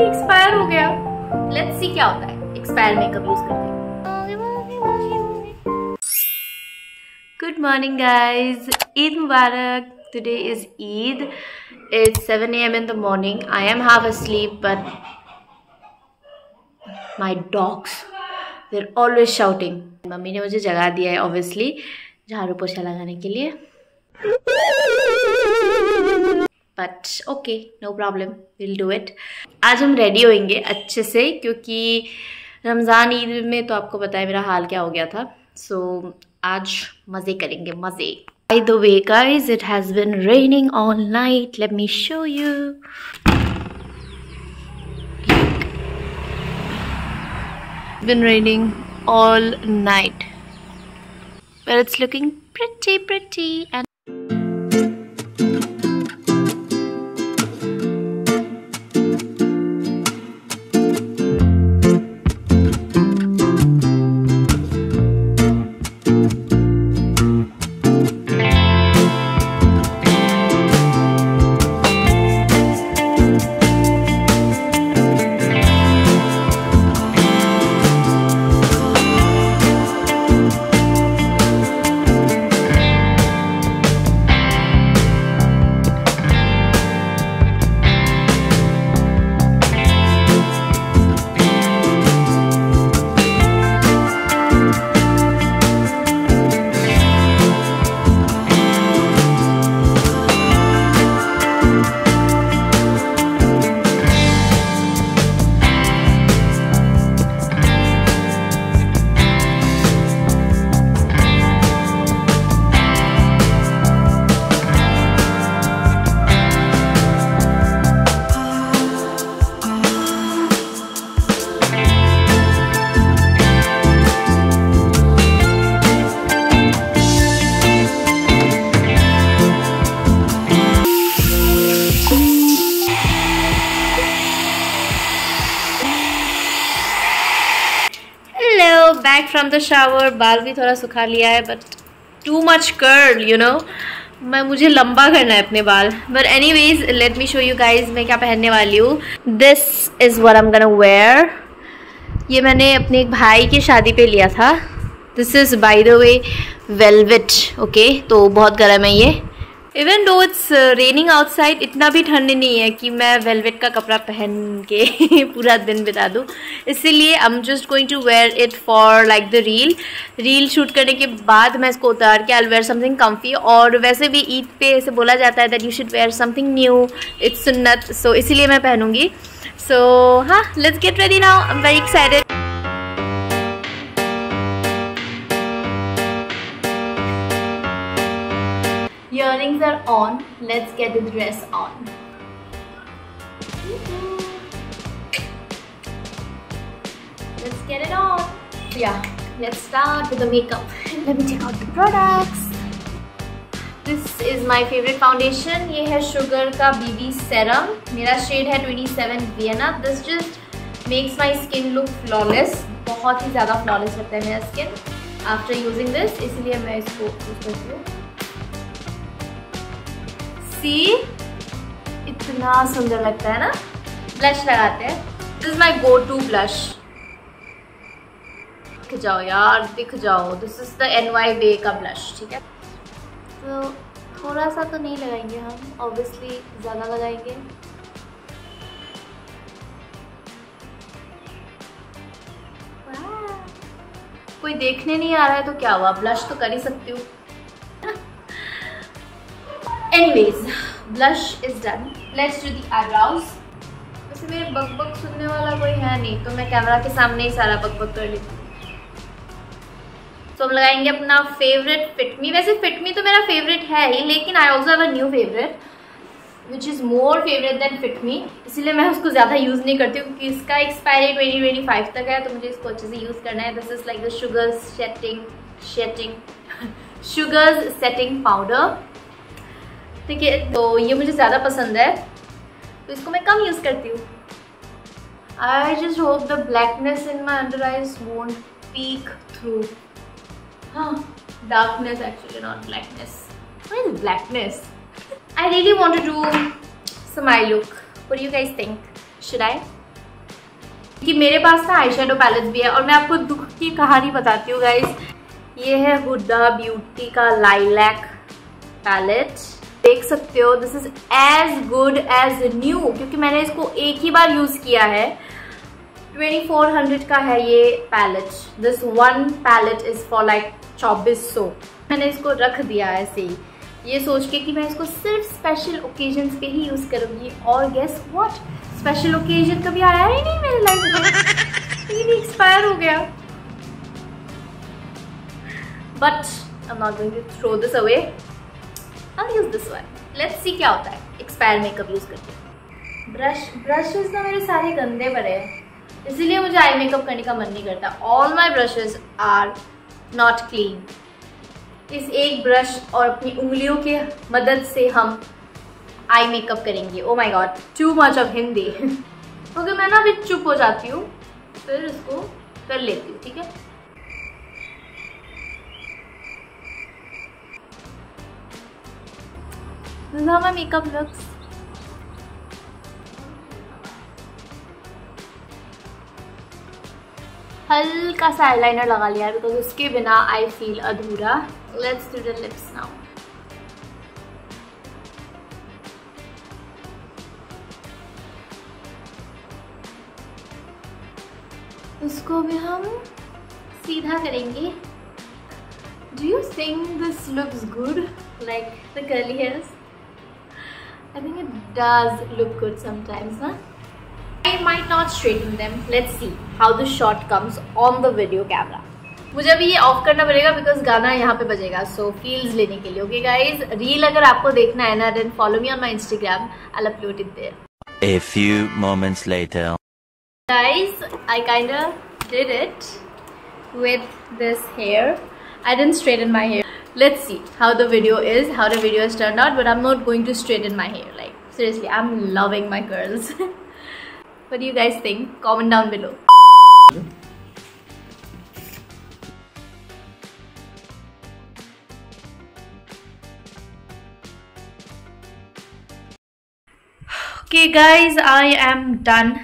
Expire हो गया। Let's see क्या होता है। एक्सपायर मेकअप यूज़ करके गुड मॉर्निंग गाइज़ ईद मुबारक। Today is eid it's 7 a.m in the morning. I am half asleep, but my dogs, they're always shouting. Mummy ने मुझे जगा दिया है ऑब्वियसली झाड़ू पोछा लगाने के लिए। But okay no problem will do it आज हम रेडी होएँगे अच्छे से क्योंकि रमज़ान ईद में तो आपको पता है मेरा हाल क्या हो गया था। सो so, आज मज़े करेंगे मज़े। By the way guys it has been raining all night let me show you been raining all night. But it's looking pretty pretty and from the shower बाल भी थोड़ा सुखा लिया है but too much curl you know मैं, मुझे लंबा करना है अपने बाल। But anyways let me show you guys मैं क्या पहनने वाली हूँ। This is what I'm gonna wear ये मैंने अपने एक भाई की शादी पे लिया था। This is by the way velvet okay तो बहुत गर्म है ये। Even though it's raining outside इतना भी ठंड नहीं है कि मैं वेलवेट का कपड़ा पहन के पूरा दिन बिता दूँ। इसीलिए I am just going to wear it for like the reel reel shoot करने के बाद मैं इसको उतार के आई वेयर समथिंग कम्फी और वैसे भी ईद पे ऐसे बोला जाता है that you should wear something new it's सुन्नत सो इसीलिए मैं पहनूँगी। सो हाँ let's get ready now I am very excited Earrings are on. Let's get the dress on. Let's get it on. Yeah, let's start with the makeup. Let me check out the products. This is my favorite foundation. ये है Sugar का BB Serum. मेरा shade है 27 Vienna. This just makes my skin look flawless. बहुत ही ज़्यादा flawless लगता है मेरा skin after using this. इसलिए मैं इसको यूज़ करती हूँ सी। इतना सुंदर लगता है ना। ब्लश लगाते हैं। This my go to blush दिख जाओ यार, दिख जाओ। This is the N Y bae का ब्लश ठीक है? तो थोड़ा सा तो नहीं लगाएँगे हम ऑब्वियसली ज़्यादा लगाएँगे। कोई देखने नहीं आ रहा है तो क्या हुआ? ब्लश तो कर ही सकती हूँ। Anyways, blush is done. Let's do the eyebrows. वैसे मेरे बक बक सुनने वाला कोई है नहीं तो मैं कैमरा के सामने ही सारा बकबक बक कर लेती तो हम लगाएँगे अपना फेवरेट फिटमी वैसे फिटमी तो मेरा फेवरेट है ही लेकिन I also have a new favourite which is more favourite than Fit Me इसीलिए मैं उसको ज़्यादा यूज़ नहीं करती हूँ क्योंकि इसका एक्सपायरी ट्वेंटी ट्वेंटी फाइव तक है तो मुझे इसको अच्छे से यूज़ करना है। This is like the sugar setting setting sugars setting powder ठीक है तो ये मुझे ज़्यादा पसंद है। तो इसको मैं कम यूज़ करती हूँ। I just hope the blackness in my under eyes won't peek through हाँ darkness actually, not blackness. What is blackness? I really want to do some eye look. What do you guys think? Should कि मेरे पास ना eye shadow palette भी है और मैं आपको दुख की कहानी बताती हूँ गाइज़ ये है हुडा ब्यूटी का लाइलैक पैलेट देख सकते हो this is as good as new क्योंकि मैंने इसको एक ही बार यूज़ किया है। 2400 का है ये palette this one palette is for like चौबीस। सौ मैंने इसको रख दिया ऐसे ही। ये सोच के कि मैं इसको सिर्फ़ स्पेशल ओकेजन पे ही यूज़ करूँगी। और गेस व्हाट स्पेशल ओकेजन कभी आया ही नहीं मेरे लाइफ में। ये एक्सपायर हो गया। But I am not going to throw this away I use this one let's see क्या होता है. एक्सपायर मेकअप यूज़ करके. ब्रश ब्रशेस ना मेरे सारे गंदे पड़े हैं. इसीलिए मुझे आई मेकअप करने का मन नहीं करता. All my brushes are not clean इस एक ब्रश और अपनी उंगलियों के मदद से हम आई मेकअप करेंगे. ओ my god too much of Hindi okay मैं ना अभी चुप हो जाती हूँ, फिर इसको कर लेती हूँ, ठीक है? This is how my makeup looks. हल्का सा आईलाइनर लगा लिया बिकॉज़ उसके बिना आई फील अधूरा। Let's do the lips now उसको भी हम सीधा करेंगे। Do you think this looks good like the curly hairs I think it does look good sometimes, huh? I might not straighten them. Let's see how the shot comes on the video camera. मुझे अभी ये of करना पड़ेगा because गाना यहाँ पे बजेगा सो feels लेने के लिए ओके गाइज रील अगर आपको देखना है ना then follow me on my Instagram I upload it there A few moments later. guys i kind of did it with this hair i didn't straighten my hair let's see how the video is how the video has turned out but i'm not going to straighten my hair like seriously i'm loving my curls what do you guys think comment down below okay guys i am done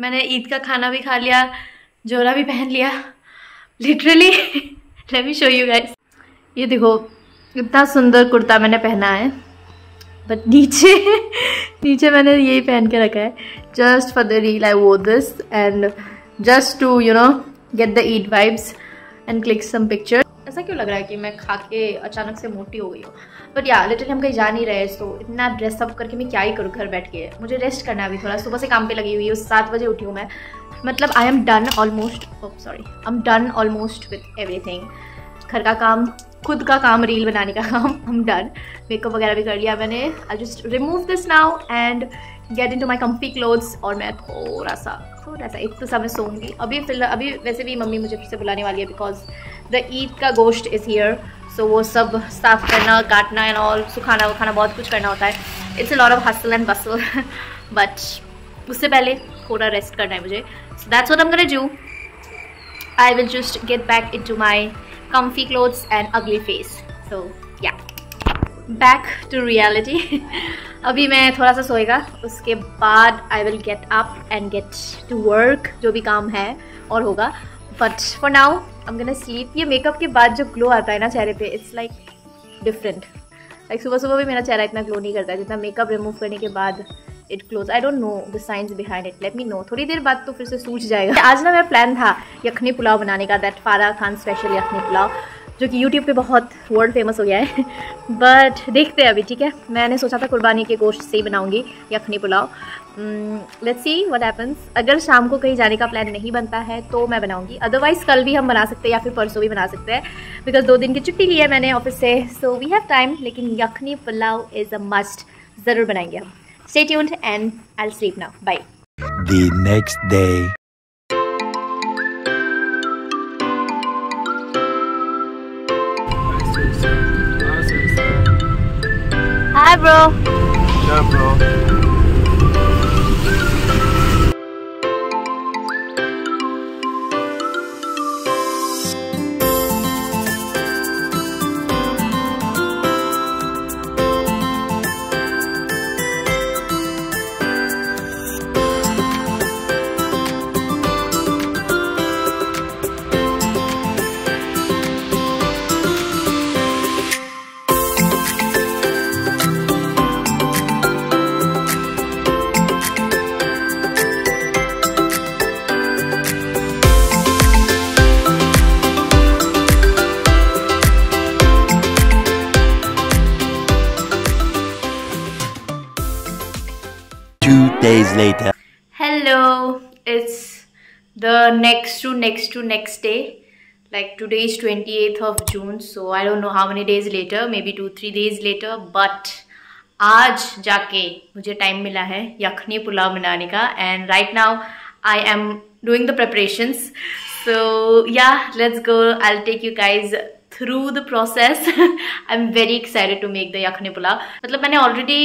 मैंने ईद का खाना भी खा लिया जोरा भी पहन लिया literally let me show you guys ये देखो, इतना सुंदर कुर्ता मैंने पहना है बट नीचे नीचे मैंने यही पहन के रखा है just for the reel I wore this and just to you know get the Eid vibes and click some picture ऐसा क्यों लग रहा है कि मैं खा के अचानक से मोटी हो गई हूँ? बट या लिटरली हम कहीं जा नहीं रहे तो इतना ड्रेसअप करके मैं क्या ही करूँ घर बैठ के? मुझे रेस्ट करना है अभी थोड़ा, सुबह से काम पे लगी हुई है, सात बजे उठी हूँ मैं। मतलब I am done almost sorry I am done almost with everything घर का काम खुद का काम रील बनाने का काम हम डन मेकअप वगैरह भी कर लिया मैंने. I just remove this now and get into my comfy clothes और मैं थोड़ा सा थोड़ा सा, एक तो समय सोऊँगी. अभी फ़िलहाल अभी वैसे भी मम्मी मुझे फिर से बुलाने वाली है बिकॉज़ द ईद का गोश्त इज़ हियर सो वो सब साफ़ करना, काटना एंड ऑल सुखाना, वखाना, बहुत कुछ करना होता है. It's lot of hustle and bustle but उससे पहले थोड़ा रेस्ट करना है मुझे. So that's I am gonna do I will just get back into my comfy clothes and ugly face. So yeah, back to reality. अभी मैं थोड़ा सा सोएगा उसके बाद I will get up and get to work जो भी काम है और होगा but for now I am gonna sleep ये मेकअप के बाद जो ग्लो आता है ना चेहरे पे इट्स लाइक डिफरेंट लाइक सुबह सुबह भी मेरा चेहरा इतना ग्लो नहीं करता जितना मेकअप रिमूव करने के बाद it close I don't know the science behind it let me know थोड़ी देर बाद तो फिर से सूझ जाएगा। आज ना मेरा प्लान था यखनी पुलाव बनाने का दैट फारा खान स्पेशल यखनी पुलाव, जो कि यूट्यूब पे बहुत वर्ल्ड फ़ेमस हो गया है। बट देखते हैं अभी, ठीक है? मैंने सोचा था कुर्बानी के गोश्त से ही बनाऊँगी yakhni pulao. Let's see what happens अगर शाम को कहीं जाने का प्लान नहीं बनता है तो मैं बनाऊँगी। अदरवाइज़ कल भी हम बना सकते हैं या फिर परसों भी बना सकते हैं बिकॉज़ दो दिन की छुट्टी ली है मैंने ऑफ़िस से। सो वी हैव टाइम लेकिन yakhni pulao is a must ज़रूर बनाएँगे हम। Stay tuned and I'll sleep now. Bye. The next day. Hi, bro. Yeah, bro. days later. Hello, it's the next to next to next day. Like today is 28th of June, so I don't know how many days later, maybe two three days later, but आज जाके मुझे time मिला है यखनी पुलाव बनाने का and right now I am doing the preparations so yeah let's go I take you guys through the process I am very excited to make the yakhni pulao मतलब मैंने already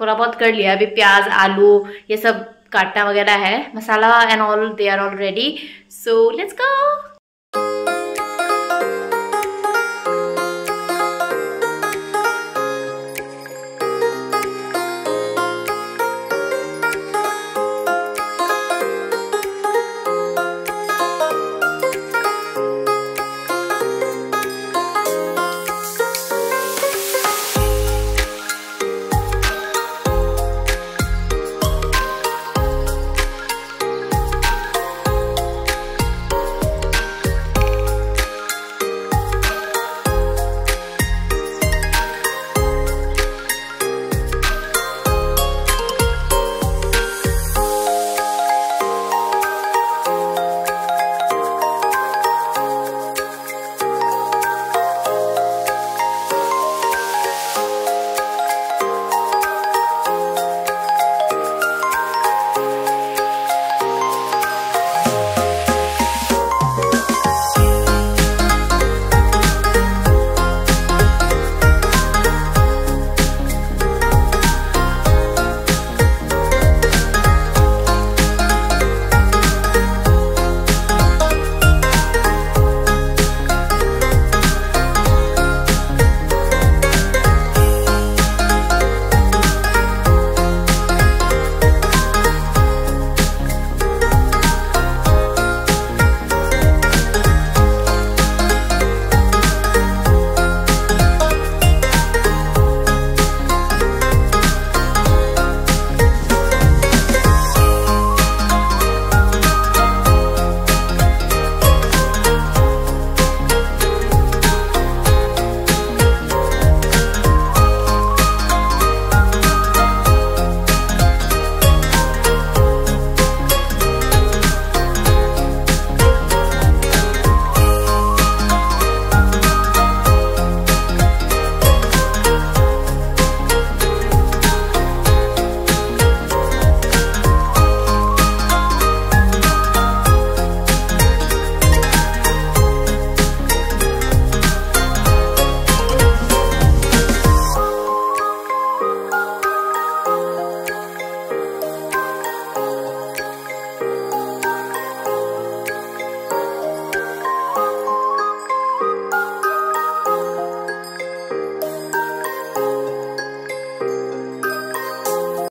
थोड़ा बहुत कर लिया अभी प्याज, आलू, ये सब काटना वगैरह है। Masala and all they are already so let's go